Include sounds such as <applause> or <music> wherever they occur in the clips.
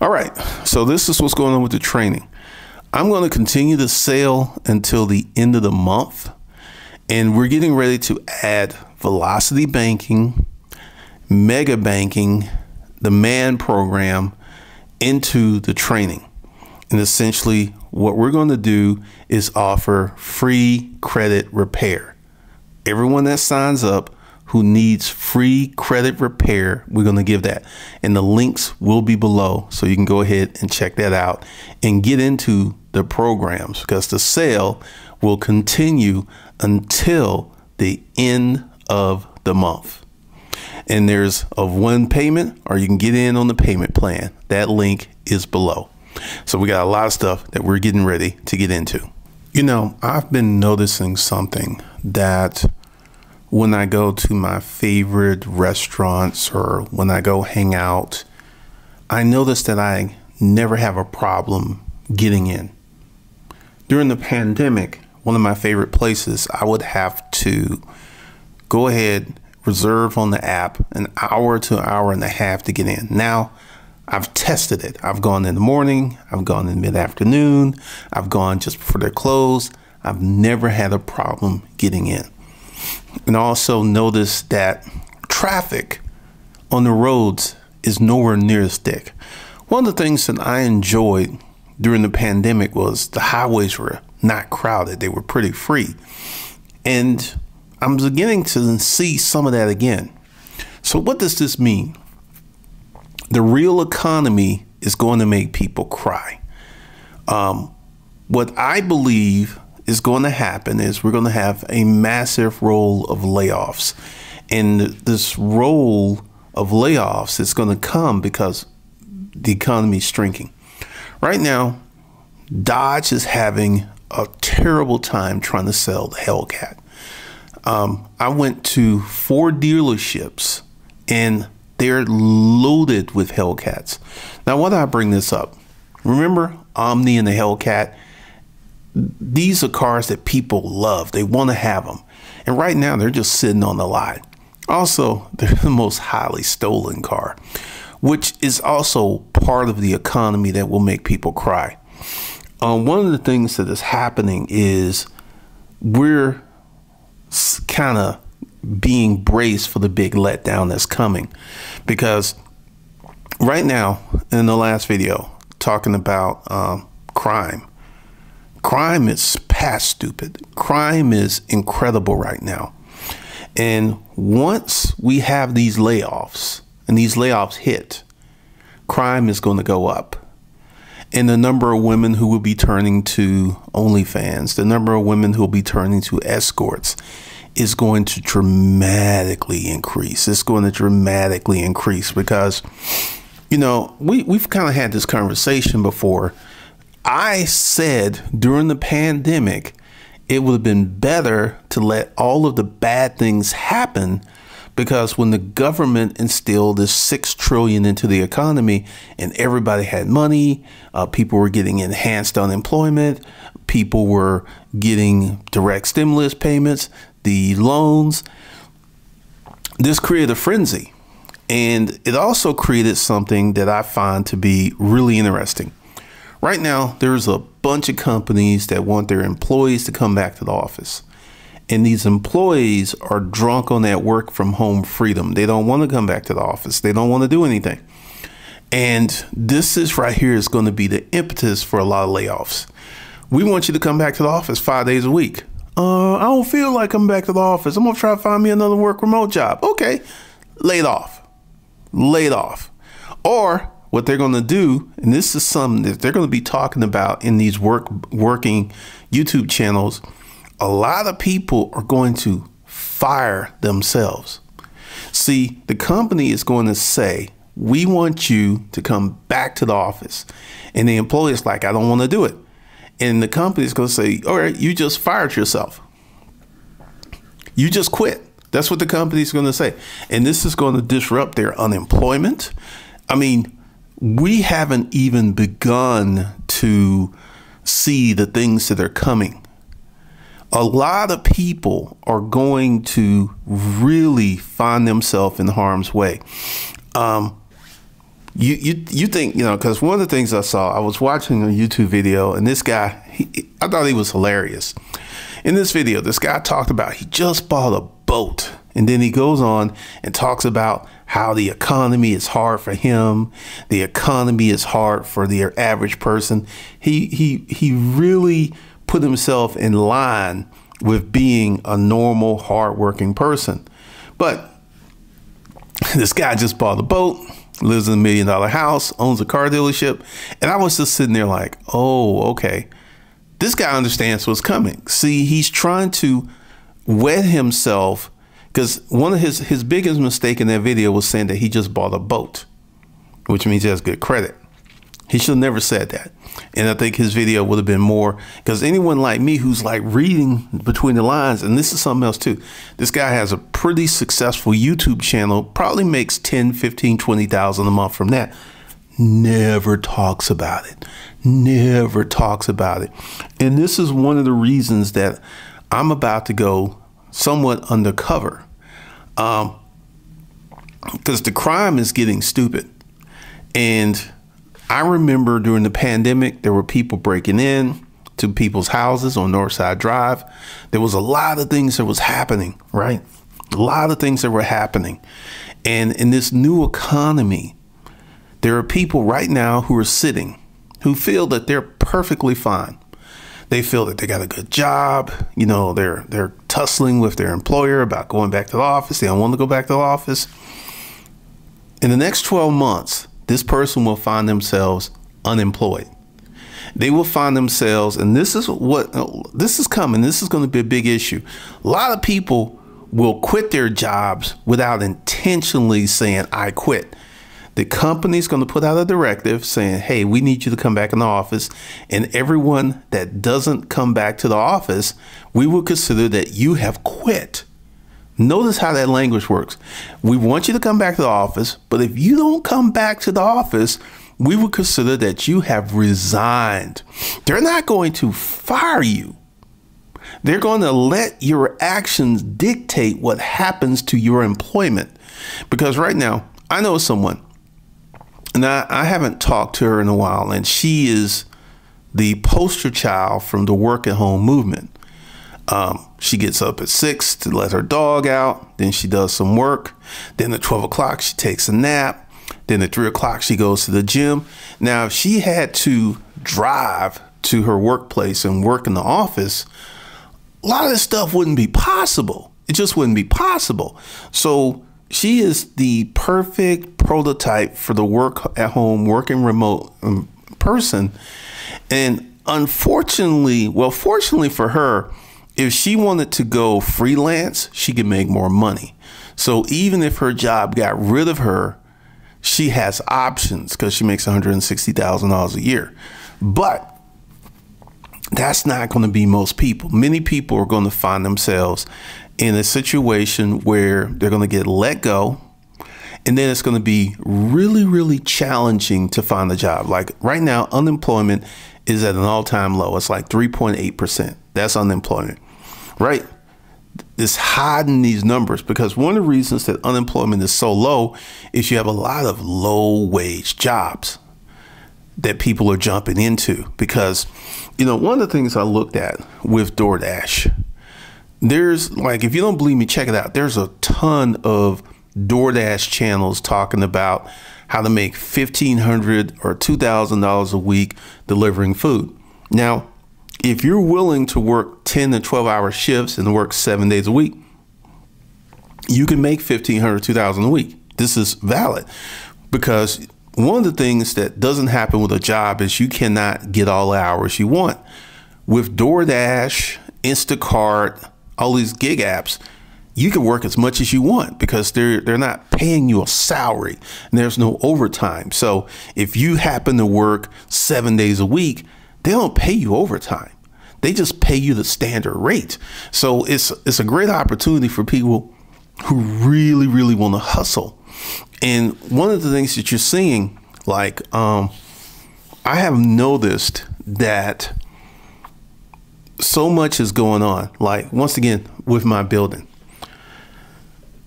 All right, so this is what's going on with the training. I'm going to continue the sale until the end of the month, and we're getting ready to add velocity banking, mega banking, the MAN program into the training. And essentially, what we're going to do is offer free credit repair. Everyone that signs up who needs free credit repair, we're going to give that. And the links will be below. So you can go ahead and check that out and get into the programs because the sale will continue until the end of the month. And there's a one payment, or you can get in on the payment plan. That link is below. So we got a lot of stuff that we're getting ready to get into. You know, I've been noticing something that when I go to my favorite restaurants or when I go hang out, I notice that I never have a problem getting in. During the pandemic, one of my favorite places, I would have to go ahead, reserve on the app an hour to an hour and a half to get in. Now, I've tested it. I've gone in the morning, I've gone in mid afternoon, I've gone just before they're closed. I've never had a problem getting in. And also notice that traffic on the roads is nowhere near as thick. One of the things that I enjoyed during the pandemic was the highways were not crowded, they were pretty free. And I'm beginning to see some of that again. So, what does this mean? the real economy is going to make people cry. Um, what I believe is going to happen is we're going to have a massive roll of layoffs. And this roll of layoffs is going to come because the economy is shrinking. Right now, Dodge is having a terrible time trying to sell the Hellcat. Um, I went to four dealerships and they're loaded with Hellcats. Now, why do I bring this up? Remember Omni and the Hellcat? These are cars that people love. They want to have them. And right now, they're just sitting on the lot. Also, <laughs> they're the most highly stolen car, which is also part of the economy that will make people cry. Um, one of the things that is happening is we're kind of being braced for the big letdown that's coming. Because right now, in the last video, talking about um, crime, crime is past stupid. Crime is incredible right now. And once we have these layoffs and these layoffs hit, crime is going to go up. And the number of women who will be turning to OnlyFans, the number of women who will be turning to escorts, is going to dramatically increase. It's going to dramatically increase because, you know, we, we've kind of had this conversation before. I said during the pandemic, it would have been better to let all of the bad things happen because when the government instilled this six trillion into the economy and everybody had money, uh, people were getting enhanced unemployment, people were getting direct stimulus payments, the loans. This created a frenzy. And it also created something that I find to be really interesting. Right now, there's a bunch of companies that want their employees to come back to the office. And these employees are drunk on that work from home freedom. They don't want to come back to the office, they don't want to do anything. And this is right here is going to be the impetus for a lot of layoffs. We want you to come back to the office five days a week. Uh, I don't feel like coming back to the office. I'm gonna try to find me another work remote job. Okay, laid off, laid off. Or what they're gonna do, and this is something that they're gonna be talking about in these work working YouTube channels. A lot of people are going to fire themselves. See, the company is going to say, we want you to come back to the office. And the employee is like, I don't want to do it. And the company is going to say, all right, you just fired yourself. You just quit. That's what the company is going to say. And this is going to disrupt their unemployment. I mean, we haven't even begun to see the things that are coming. A lot of people are going to really find themselves in harm's way. Um, you you you think you know because one of the things I saw, I was watching a YouTube video, and this guy, he, I thought he was hilarious. In this video, this guy talked about he just bought a boat, and then he goes on and talks about how the economy is hard for him, the economy is hard for the average person. He he he really put himself in line with being a normal, hardworking person, but this guy just bought a boat lives in a million dollar house, owns a car dealership. And I was just sitting there like, oh, okay. This guy understands what's coming. See, he's trying to wed himself because one of his his biggest mistake in that video was saying that he just bought a boat, which means he has good credit. He should have never said that. And I think his video would have been more because anyone like me who's like reading between the lines, and this is something else too. This guy has a pretty successful YouTube channel, probably makes 10, 15, 20,000 a month from that. Never talks about it. Never talks about it. And this is one of the reasons that I'm about to go somewhat undercover. Um, because the crime is getting stupid. And I remember during the pandemic, there were people breaking in to people's houses on Northside Drive. There was a lot of things that was happening, right? A lot of things that were happening. And in this new economy, there are people right now who are sitting who feel that they're perfectly fine. They feel that they got a good job. You know, they're they're tussling with their employer about going back to the office. They don't want to go back to the office. In the next 12 months, this person will find themselves unemployed. They will find themselves, and this is what this is coming. This is going to be a big issue. A lot of people will quit their jobs without intentionally saying, I quit. The company's going to put out a directive saying, hey, we need you to come back in the office. And everyone that doesn't come back to the office, we will consider that you have quit. Notice how that language works. We want you to come back to the office, but if you don't come back to the office, we would consider that you have resigned. They're not going to fire you. They're going to let your actions dictate what happens to your employment. Because right now, I know someone, I, I haven't talked to her in a while, and she is the poster child from the work at home movement. Um, she gets up at six to let her dog out. Then she does some work. Then at 12 o'clock, she takes a nap. Then at three o'clock, she goes to the gym. Now, if she had to drive to her workplace and work in the office, a lot of this stuff wouldn't be possible. It just wouldn't be possible. So she is the perfect prototype for the work at home, working remote um, person. And unfortunately, well, fortunately for her, if she wanted to go freelance, she could make more money. So even if her job got rid of her, she has options because she makes $160,000 a year. But that's not going to be most people. Many people are going to find themselves in a situation where they're going to get let go. And then it's going to be really, really challenging to find a job. Like right now, unemployment is at an all time low. It's like 3.8%. That's unemployment right? It's hiding these numbers because one of the reasons that unemployment is so low is you have a lot of low wage jobs that people are jumping into. Because, you know, one of the things I looked at with DoorDash, there's like, if you don't believe me, check it out. There's a ton of DoorDash channels talking about how to make 1,500 or $2,000 a week delivering food. Now, if you're willing to work 10 to 12 hour shifts and work seven days a week, you can make 1500 2000 a week. This is valid because one of the things that doesn't happen with a job is you cannot get all the hours you want. With DoorDash, Instacart, all these gig apps, you can work as much as you want because they're they're not paying you a salary and there's no overtime. So if you happen to work 7 days a week, they don't pay you overtime. They just pay you the standard rate. So it's it's a great opportunity for people who really, really want to hustle. And one of the things that you're seeing, like, um, I have noticed that so much is going on. Like, once again, with my building,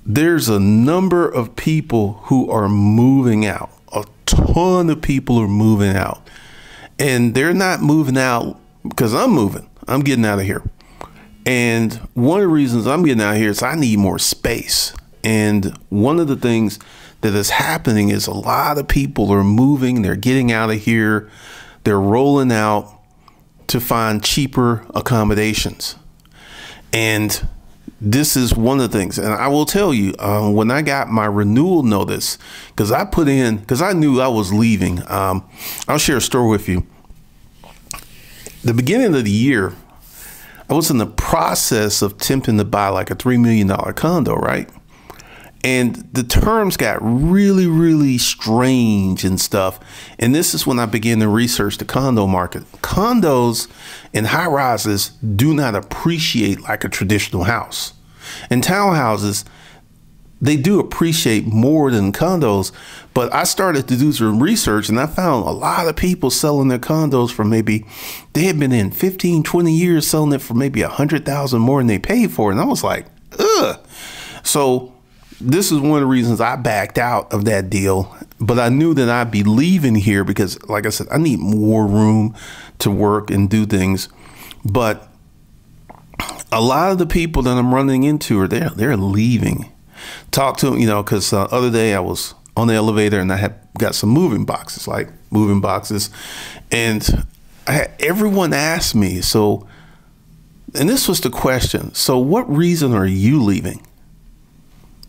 there's a number of people who are moving out, a ton of people are moving out. And they're not moving out because I'm moving. I'm getting out of here. And one of the reasons I'm getting out of here is I need more space. And one of the things that is happening is a lot of people are moving, they're getting out of here, they're rolling out to find cheaper accommodations. And this is one of the things. And I will tell you, um, when I got my renewal notice, because I put in, because I knew I was leaving, um, I'll share a story with you. The beginning of the year, I was in the process of attempting to buy like a $3 million condo, right? And the terms got really really strange and stuff. And this is when i began to research the condo market. Condos and high rises do not appreciate like a traditional house. And townhouses they do appreciate more than condos but i started to do some research and i found a lot of people selling their condos for maybe they had been in 15 20 years selling it for maybe a hundred thousand more than they paid for it. and i was like ugh. So this is one of the reasons I backed out of that deal. But I knew that I'd be leaving here because, like I said, I need more room to work and do things. But a lot of the people that I'm running into are there. They're leaving. Talk to them, you know, because uh, other day I was on the elevator and I had got some moving boxes, like moving boxes, and had, everyone asked me. So, and this was the question. So, what reason are you leaving?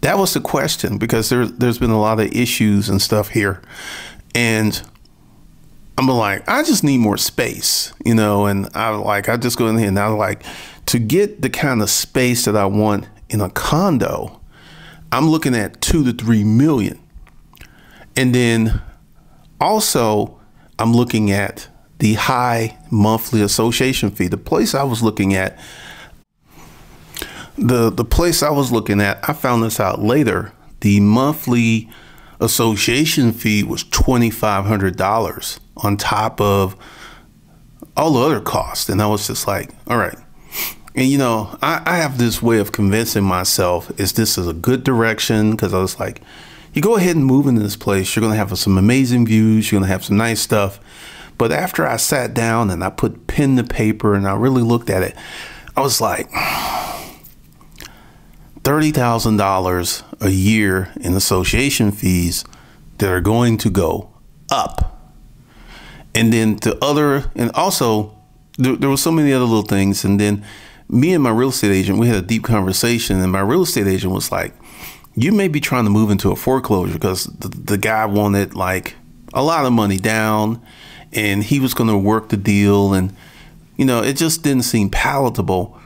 That was the question because there, there's been a lot of issues and stuff here. And I'm like, I just need more space, you know, and I like, I just go in here and I like to get the kind of space that I want in a condo. I'm looking at two to three million. And then also, I'm looking at the high monthly association fee. The place I was looking at, the the place I was looking at, I found this out later. The monthly association fee was twenty five hundred dollars on top of all the other costs, and I was just like, all right. And you know, I, I have this way of convincing myself is this is a good direction because I was like, you go ahead and move into this place, you're gonna have some amazing views, you're gonna have some nice stuff. But after I sat down and I put pen to paper and I really looked at it, I was like, $30,000 a year in association fees that are going to go up. And then the other, and also there, there so many other little things. And then me and my real estate agent, we had a deep conversation, and my real estate agent was like, you may be trying to move into a foreclosure because the, the guy wanted like a lot of money down and he was going to work the deal. And, you know, it just didn't seem palatable.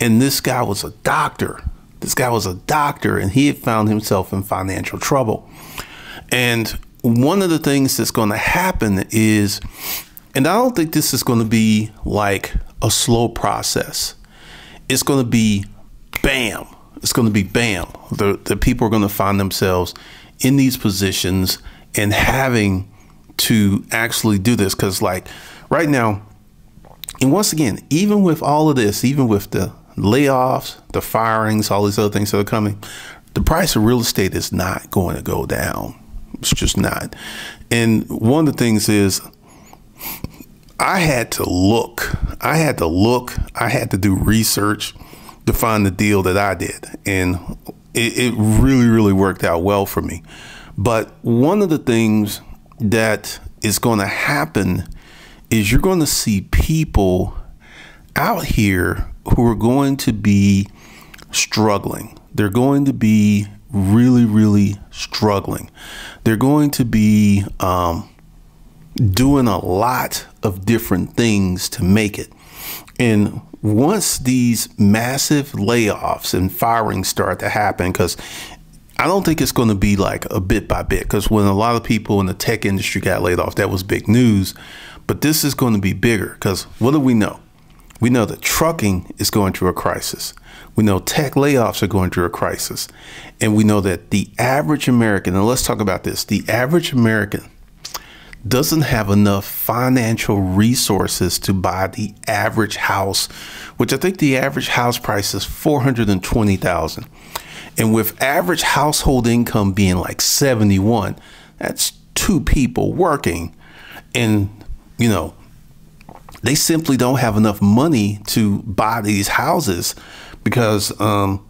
And this guy was a doctor this guy was a doctor and he had found himself in financial trouble. And one of the things that's going to happen is, and I don't think this is going to be like a slow process, it's going to be bam. It's going to be bam. The, the people are going to find themselves in these positions and having to actually do this. Because, like, right now, and once again, even with all of this, even with the layoffs, the firings, all these other things that are coming, the price of real estate is not going to go down. It's just not. And one of the things is, I had to look. I had to look. I had to do research to find the deal that I did. And it, it really, really worked out well for me. But one of the things that is going to happen is you're going to see people out here who are going to be struggling. They're going to be really, really struggling. They're going to be um, doing a lot of different things to make it. And once these massive layoffs and firings start to happen, because I don't think it's going to be like a bit by bit, because when a lot of people in the tech industry got laid off, that was big news. But this is going to be bigger, because what do we know? We know that trucking is going through a crisis. We know tech layoffs are going through a crisis. And we know that the average American, and let's talk about this the average American doesn't have enough financial resources to buy the average house, which I think the average house price is 420,000. And with average household income being like 71, that's two people working and you know they simply don't have enough money to buy these houses because um,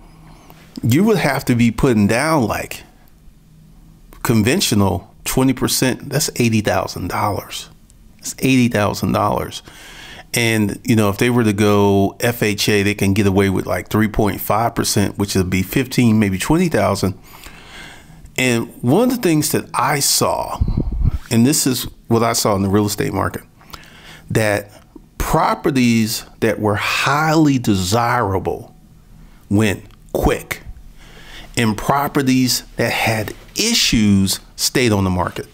you would have to be putting down like conventional 20% that's $80,000 that's $80,000 and you know if they were to go FHA they can get away with like 3.5% which would be 15 maybe 20,000 and one of the things that I saw and this is what I saw in the real estate market that properties that were highly desirable went quick, and properties that had issues stayed on the market.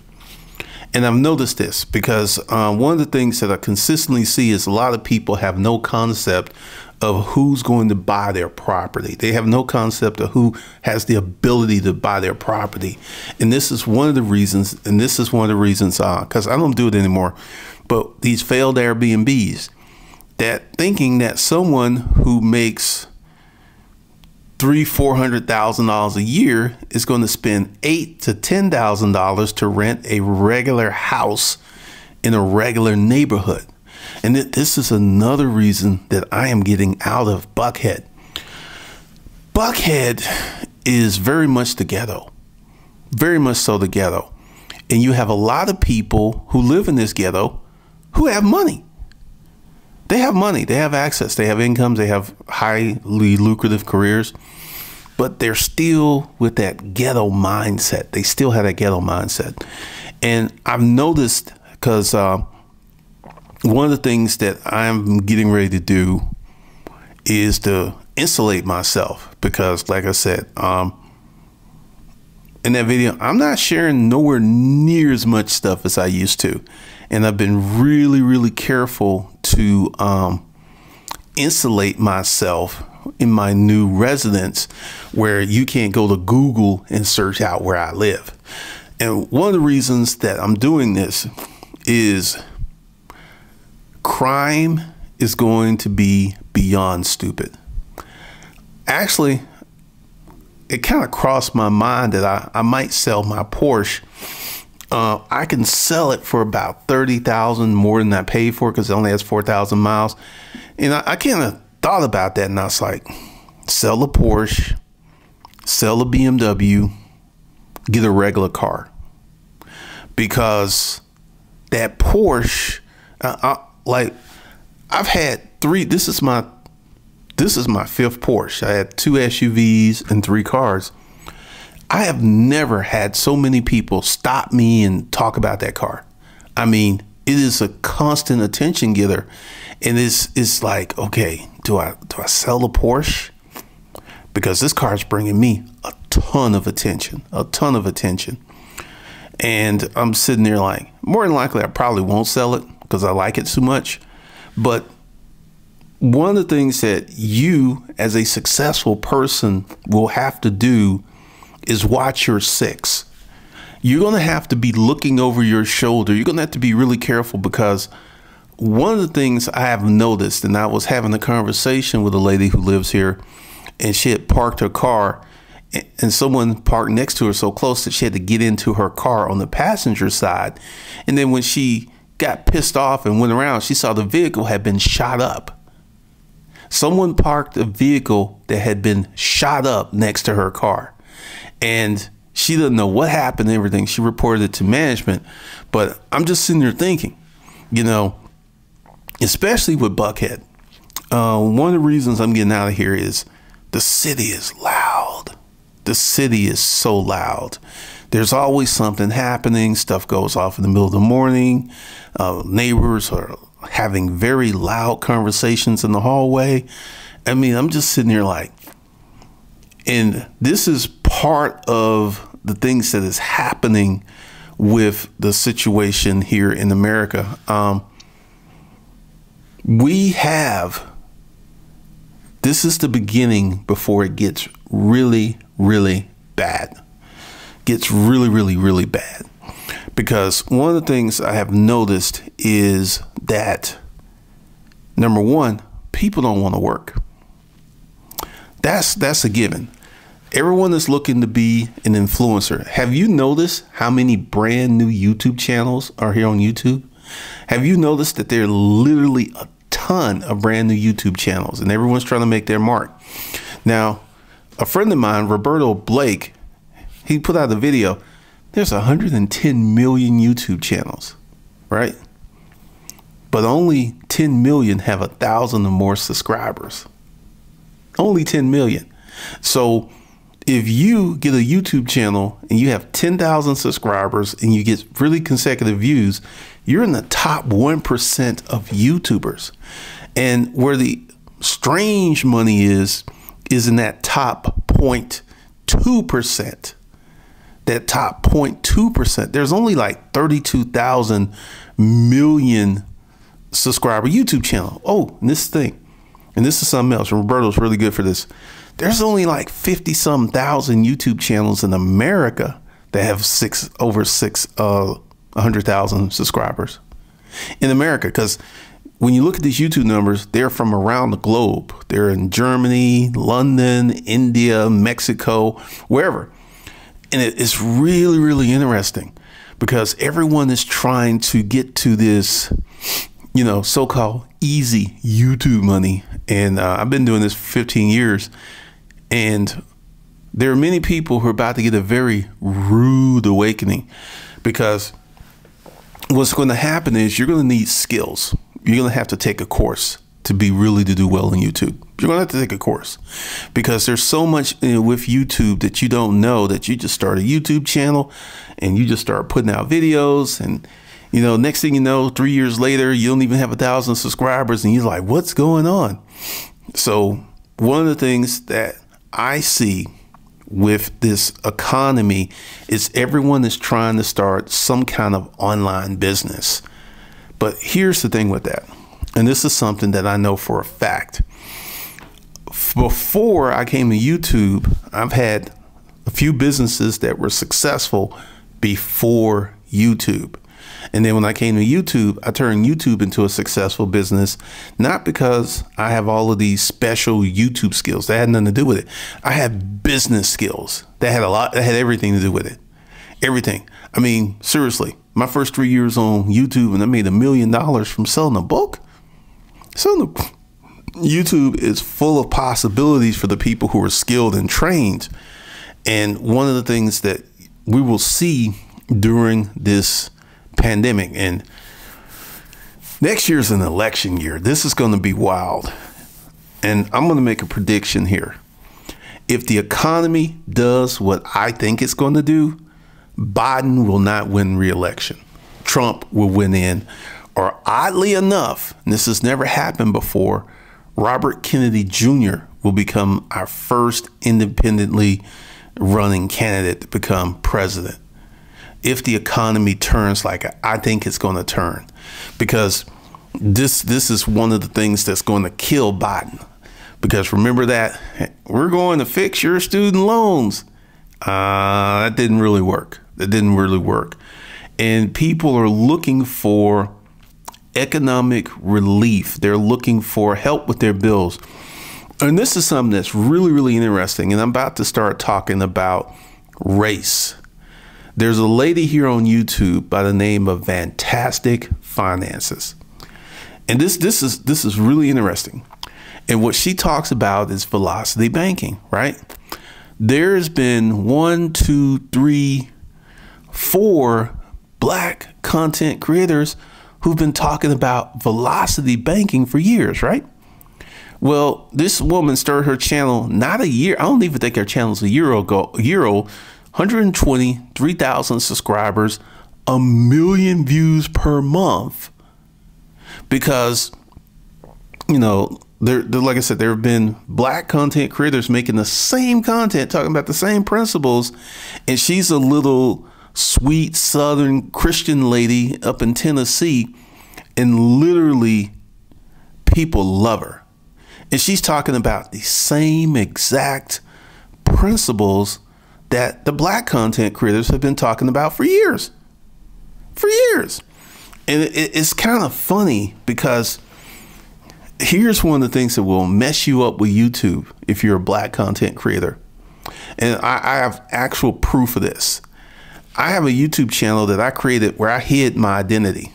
And I've noticed this because uh, one of the things that I consistently see is a lot of people have no concept of who's going to buy their property. They have no concept of who has the ability to buy their property. And this is one of the reasons, and this is one of the reasons, because uh, I don't do it anymore, but these failed Airbnbs, that thinking that someone who makes three, four hundred thousand dollars a year is going to spend eight to ten thousand dollars to rent a regular house in a regular neighborhood. And this is another reason that I am getting out of Buckhead. Buckhead is very much the ghetto, very much so the ghetto. And you have a lot of people who live in this ghetto who have money. They have money, they have access, they have incomes, they have highly lucrative careers, but they're still with that ghetto mindset. They still have that ghetto mindset. And I've noticed because uh, one of the things that I'm getting ready to do is to insulate myself because, like I said, um, in that video, I'm not sharing nowhere near as much stuff as I used to. And I've been really, really careful to um, insulate myself in my new residence where you can't go to Google and search out where I live. And one of the reasons that I'm doing this is crime is going to be beyond stupid. Actually, it kind of crossed my mind that I, I might sell my Porsche. Uh, I can sell it for about 30000 more than I paid for because it only has 4,000 miles. And I, I kind of thought about that and I was like, sell a Porsche, sell a BMW, get a regular car. Because that Porsche, I, like I've had three. This is my this is my fifth Porsche. I had two SUVs and three cars. I have never had so many people stop me and talk about that car. I mean, it is a constant attention getter, and it's it's like, okay, do I do I sell the Porsche? Because this car is bringing me a ton of attention, a ton of attention, and I'm sitting there like, more than likely, I probably won't sell it because I like it so much. But one of the things that you, as a successful person, will have to do is watch your six. You're going to have to be looking over your shoulder. You're going to have to be really careful because one of the things I have noticed, and I was having a conversation with a lady who lives here, and she had parked her car, and someone parked next to her so close that she had to get into her car on the passenger side. And then when she got pissed off and went around, she saw the vehicle had been shot up. Someone parked a vehicle that had been shot up next to her car. And she doesn't know what happened and everything. She reported it to management. But I'm just sitting there thinking, you know, especially with Buckhead, uh, one of the reasons I'm getting out of here is the city is loud. The city is so loud there's always something happening. Stuff goes off in the middle of the morning. Uh, neighbors are having very loud conversations in the hallway. I mean, I'm just sitting here like, and this is part of the things that is happening with the situation here in America. Um, we have, this is the beginning before it gets really, really bad gets really, really, really bad. Because one of the things I have noticed is that number one, people don't want to work. That's that's a given. everyone is looking to be an influencer. Have you noticed how many brand new YouTube channels are here on YouTube? Have you noticed that there are literally a ton of brand new YouTube channels and everyone's trying to make their mark? Now, a friend of mine, Roberto Blake, he put out a video. There's 110 million YouTube channels, right? But only 10 million have a thousand or more subscribers. Only 10 million. So if you get a YouTube channel and you have 10,000 subscribers and you get really consecutive views, you're in the top 1% of YouTubers. And where the strange money is, is in that top 0.2%. That top 0.2%. There's only like 32,000 million subscriber YouTube channel. Oh, and this thing, and this is something else. Roberto's really good for this. There's only like 50 some thousand YouTube channels in America that have six over six uh 100,000 subscribers in America because when you look at these YouTube numbers, they're from around the globe. They're in Germany, London, India, Mexico, wherever. And it's really, really interesting because everyone is trying to get to this, you know, so called easy YouTube money. And uh, I've been doing this for 15 years. And there are many people who are about to get a very rude awakening because what's going to happen is you're going to need skills you're going to have to take a course to be really to do well in YouTube. You're going to have to take a course because there's so much you know, with YouTube that you don't know that you just start a YouTube channel and you just start putting out videos and you know next thing you know 3 years later you don't even have a thousand subscribers and you're like what's going on? So one of the things that I see with this economy is everyone is trying to start some kind of online business. But here's the thing with that, and this is something that I know for a fact. Before I came to YouTube, I've had a few businesses that were successful before YouTube. And then when I came to YouTube, I turned YouTube into a successful business, not because I have all of these special YouTube skills. That had nothing to do with it. I had business skills that had a lot, that had everything to do with it. Everything. I mean, seriously, my first three years on YouTube and I made a million dollars from selling a book. A YouTube is full of possibilities for the people who are skilled and trained. And one of the things that we will see during this pandemic and next year is an election year. This is going to be wild. And I'm going to make a prediction here. If the economy does what I think it's going to do, Biden will not win reelection. Trump will win in. Or oddly enough, and this has never happened before, Robert Kennedy Jr. will become our first independently running candidate to become president. If the economy turns like I think it's going to turn, because this this is one of the things that's going to kill Biden. Because remember that we're going to fix your student loans. Uh, that didn't really work. That didn't really work. And people are looking for economic relief. They're looking for help with their bills. And this is something that's really, really interesting. And I'm about to start talking about race. There's a lady here on YouTube by the name of Fantastic Finances. And this this is this is really interesting. And what she talks about is velocity banking, right? there's been one, two, three, four black content creators who've been talking about velocity banking for years, right? Well, this woman started her channel not a year. I don't even think her channel's a year ago. Year old, 123,000 subscribers, a million views per month. Because, you know, there, like I said, there have been black content creators making the same content, talking about the same principles, and she's a little sweet Southern Christian lady up in Tennessee, and literally people love her. And she's talking about the same exact principles that the black content creators have been talking about for years. For years. And it, it's kind of funny because here's one of the things that will mess you up with YouTube if you're a black content creator. and I have actual proof of this. I have a YouTube channel that I created where I hid my identity,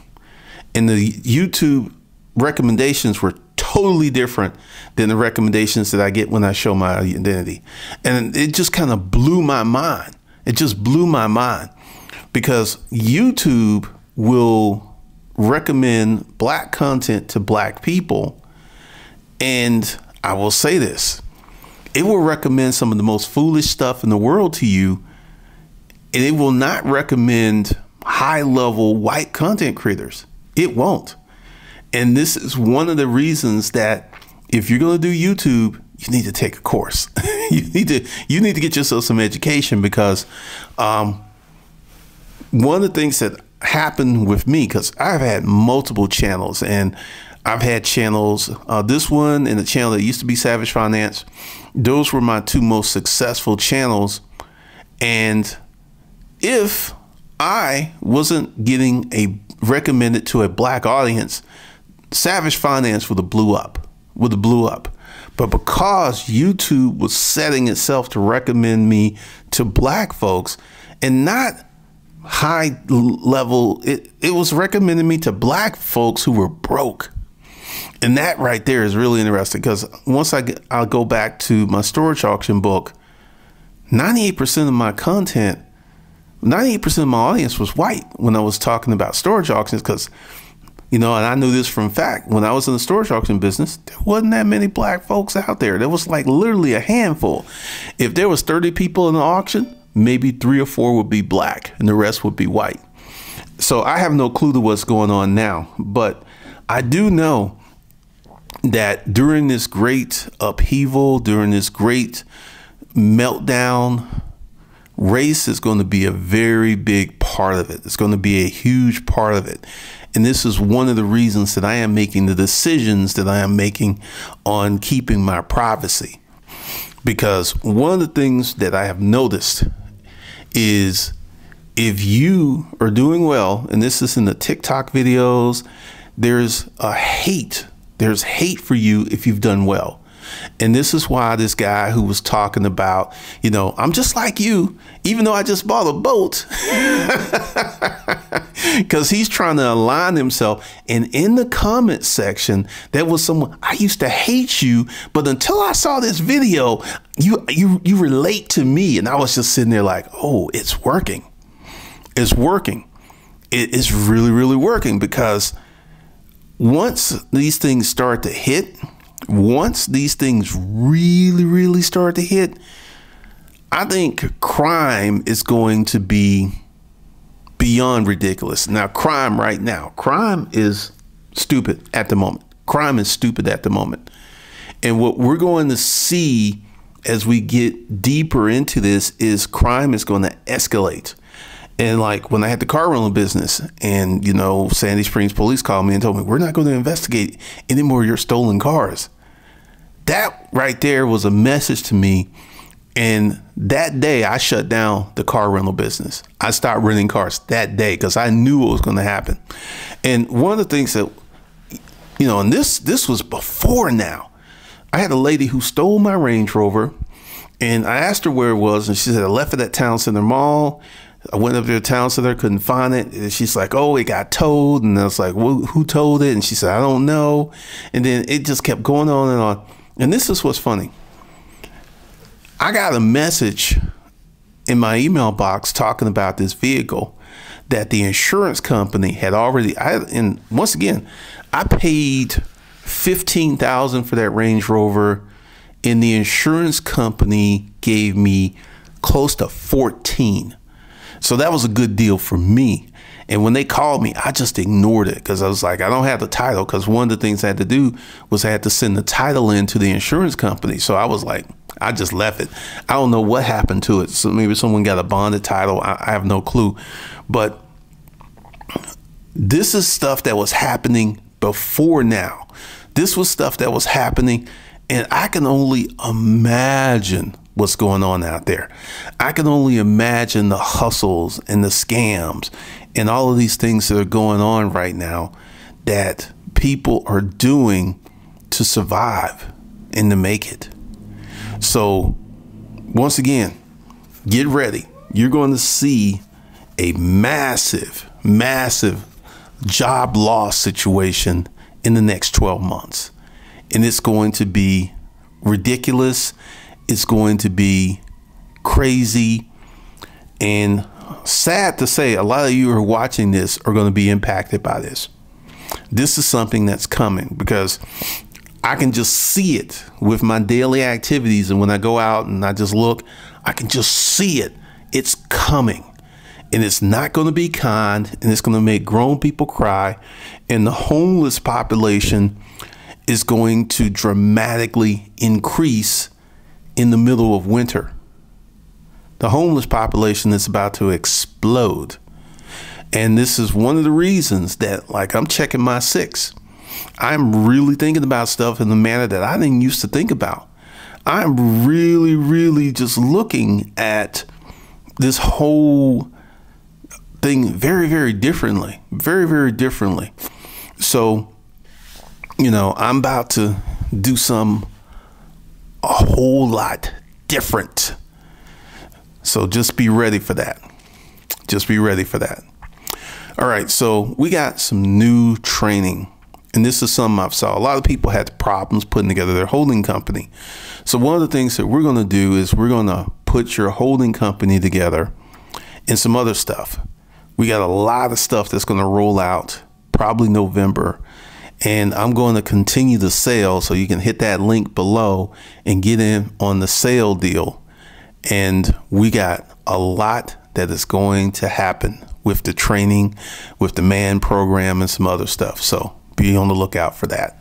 and the YouTube recommendations were totally different than the recommendations that I get when I show my identity. And it just kind of blew my mind. It just blew my mind because YouTube will recommend black content to black people. And I will say this it will recommend some of the most foolish stuff in the world to you, and it will not recommend high level white content creators. It won't. And this is one of the reasons that if you're going to do YouTube, you need to take a course. <laughs> you need to you need to get yourself some education because um, one of the things that happened with me because I've had multiple channels and I've had channels. Uh, this one and the channel that used to be Savage Finance. Those were my two most successful channels. And if I wasn't getting a recommended to a black audience, Savage Finance would have blew up, would have blew up. But because YouTube was setting itself to recommend me to black folks and not high level, it, it was recommending me to black folks who were broke. And that right there is really interesting because once I get, I'll go back to my storage auction book, 98% of my content, 98% of my audience was white when I was talking about storage auctions because you know, and I knew this from fact. When I was in the storage auction business, there wasn't that many black folks out there. There was like literally a handful. If there was 30 people in the auction, maybe three or four would be black and the rest would be white. So I have no clue to what's going on now, but I do know that during this great upheaval, during this great meltdown, race is going to be a very big part of it. It's going to be a huge part of it. And this is one of the reasons that I am making the decisions that I am making on keeping my privacy. Because one of the things that I have noticed is if you are doing well, and this is in the TikTok videos, there's a hate. There's hate for you if you've done well. And this is why this guy who was talking about, you know, I'm just like you, even though I just bought a boat. <laughs> Because he's trying to align himself. And in the comment section, there was someone, I used to hate you, but until I saw this video, you you you relate to me. And I was just sitting there like, oh, it's working. It's working. It is really, really working because once these things start to hit, once these things really, really start to hit, I think crime is going to be beyond ridiculous. Now, crime right now, crime is stupid at the moment. Crime is stupid at the moment. And what we're going to see as we get deeper into this is crime is going to escalate. And like when I had the car rental business, and you know, Sandy Springs police called me and told me we're not going to investigate any more of your stolen cars that right there was a message to me. And that day, I shut down the car rental business. I stopped renting cars that day because I knew what was going to happen. And one of the things that, you know, and this this was before now. I had a lady who stole my Range Rover, and I asked her where it was, and she said I left it at Town Center Mall. I went up to the town center, couldn't find it. And she's like, "Oh, it got towed," and I was like, well, "Who told it?" And she said, "I don't know." And then it just kept going on and on. And this is what's funny. I got a message in my email box talking about this vehicle that the insurance company had already I and once again, I paid 15,000 for that Range Rover and the insurance company gave me close to 14. So that was a good deal for me. And when they called me, I just ignored it because I was like, I don't have the title. Because one of the things I had to do was I had to send the title in to the insurance company. So I was like, I just left it. I don't know what happened to it. So maybe someone got a bonded title. I, I have no clue. But this is stuff that was happening before now. This was stuff that was happening. And I can only imagine what's going on out there. I can only imagine the hustles and the scams and all of these things that are going on right now that people are doing to survive and to make it. So, once again, get ready. You're going to see a massive, massive job loss situation in the next 12 months. And it's going to be ridiculous. It's going to be crazy. And sad to say, a lot of you who are watching this are going to be impacted by this. This is something that's coming because I can just see it with my daily activities. And when I go out and I just look, I can just see it. It's coming. And it's not going to be kind and it's going to make grown people cry. And the homeless population is going to dramatically increase in the middle of winter. The homeless population is about to explode. And this is one of the reasons that, like, I'm checking my six. I'm really thinking about stuff in the manner that I didn't used to think about. I'm really, really just looking at this whole thing very, very differently. Very, very differently. So, you know, I'm about to do some a whole lot different. So just be ready for that. Just be ready for that. All right, so we got some new training. And this is something I've saw. A lot of people had problems putting together their holding company. So one of the things that we're going to do is we're going to put your holding company together and some other stuff. We got a lot of stuff that's going to roll out probably November. And I'm going to continue the sale so you can hit that link below and get in on the sale deal. And we got a lot that is going to happen with the training, with the man program, and some other stuff. So be on the lookout for that.